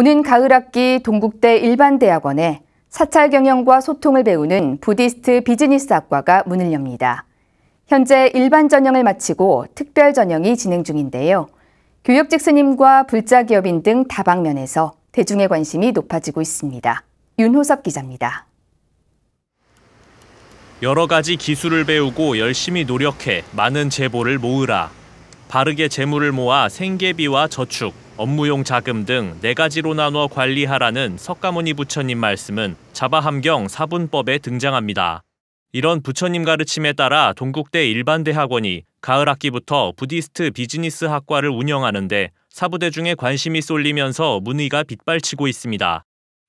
오는 가을 학기 동국대 일반대학원에 사찰 경영과 소통을 배우는 부디스트 비즈니스 학과가 문을 엽니다. 현재 일반 전형을 마치고 특별 전형이 진행 중인데요. 교역직 스님과 불자 기업인 등 다방면에서 대중의 관심이 높아지고 있습니다. 윤호섭 기자입니다. 여러 가지 기술을 배우고 열심히 노력해 많은 재보를 모으라. 바르게 재물을 모아 생계비와 저축, 업무용 자금 등 네 가지로 나누어 관리하라는 석가모니 부처님 말씀은 자바함경 사분법에 등장합니다. 이런 부처님 가르침에 따라 동국대 일반대학원이 가을 학기부터 부디스트 비즈니스 학과를 운영하는데 사부대 중에 관심이 쏠리면서 문의가 빗발치고 있습니다.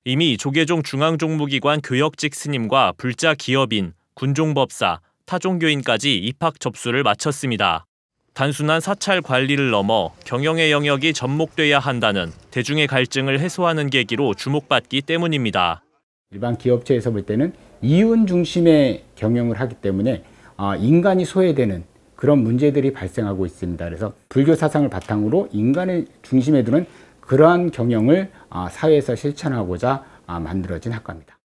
이미 조계종 중앙종무기관 교역직 스님과 불자 기업인, 군종법사, 타종교인까지 입학 접수를 마쳤습니다. 단순한 사찰 관리를 넘어 경영의 영역이 접목돼야 한다는 대중의 갈증을 해소하는 계기로 주목받기 때문입니다. 일반 기업체에서 볼 때는 이윤 중심의 경영을 하기 때문에 아, 인간이 소외되는 그런 문제들이 발생하고 있습니다. 그래서 불교 사상을 바탕으로 인간을 중심에 두는 그러한 경영을 아, 사회에서 실천하고자 아, 만들어진 학과입니다.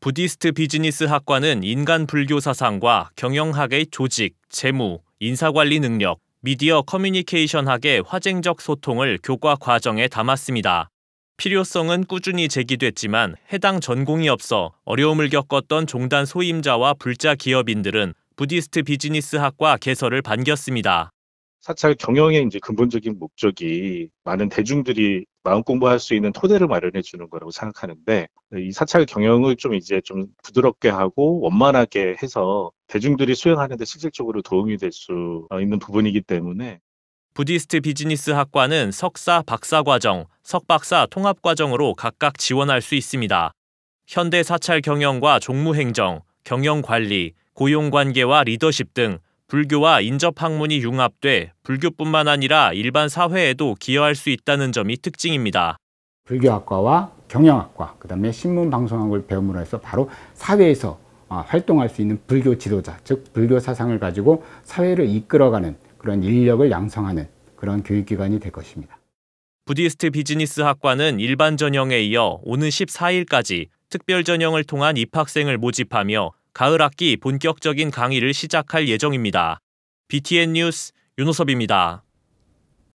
Buddhist business 학과는 인간 불교 사상과 경영학의 조직, 재무, 인사관리 능력, 미디어 커뮤니케이션학의 화쟁적 소통을 교과 과정에 담았습니다. 필요성은 꾸준히 제기됐지만 해당 전공이 없어 어려움을 겪었던 종단 소임자와 불자 기업인들은 Buddhist business 학과 개설을 반겼습니다. 사찰 경영의 이제 근본적인 목적이 많은 대중들이 마음 공부할 수 있는 토대를 마련해 주는 거라고 생각하는데 이 사찰 경영을 좀 이제 좀 부드럽게 하고 원만하게 해서 대중들이 수행하는데 실질적으로 도움이 될 수 있는 부분이기 때문에 부디스트 비즈니스 학과는 석사 박사 과정, 석박사 통합 과정으로 각각 지원할 수 있습니다. 현대 사찰 경영과 종무 행정, 경영 관리, 고용 관계와 리더십 등 불교와 인접 학문이 융합돼 불교뿐만 아니라 일반 사회에도 기여할 수 있다는 점이 특징입니다. 불교학과와 경영학과, 그다음에 신문 방송학을 배움으로 해서 바로 사회에서 아, 활동할 수 있는 불교 지도자, 즉 불교 사상을 가지고 사회를 이끌어가는 그런 인력을 양성하는 그런 교육기관이 될 것입니다. 부디스트 비즈니스 학과는 일반 전형에 이어 오는 14일까지 특별 전형을 통한 입학생을 모집하며 가을 학기 본격적인 강의를 시작할 예정입니다. BTN 뉴스 윤호섭입니다.